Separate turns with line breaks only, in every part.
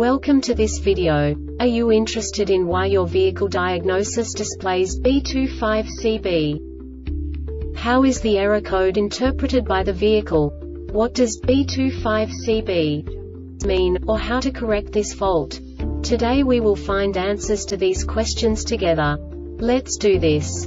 Welcome to this video. Are you interested in why your vehicle diagnosis displays B25CB? How is the error code interpreted by the vehicle? What does B25CB mean, or how to correct this fault? Today we will find answers to these questions together. Let's do this.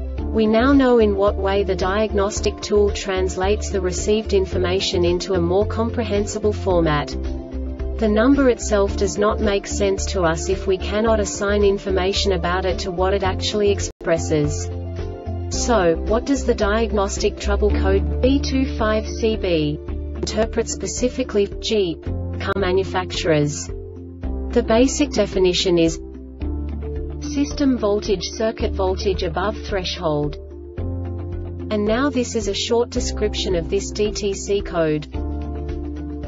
We now know in what way the diagnostic tool translates the received information into a more comprehensible format. The number itself does not make sense to us if we cannot assign information about it to what it actually expresses. So, what does the diagnostic trouble code B25CB interpret specifically Jeep car manufacturers? The basic definition is System voltage circuit voltage above threshold. And now this is a short description of this DTC code.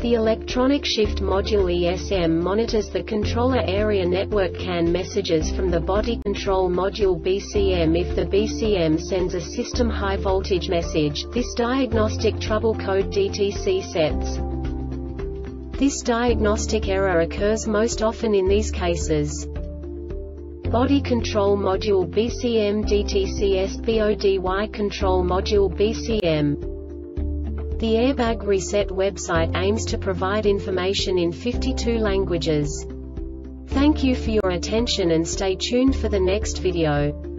The electronic shift module ESM monitors the controller area network CAN messages from the body control module BCM if the BCM sends a system high voltage message. This diagnostic trouble code DTC sets. This diagnostic error occurs most often in these cases. Body Control Module BCM DTCS BODY Control Module BCM The Airbag Reset website aims to provide information in 52 languages. Thank you for your attention and stay tuned for the next video.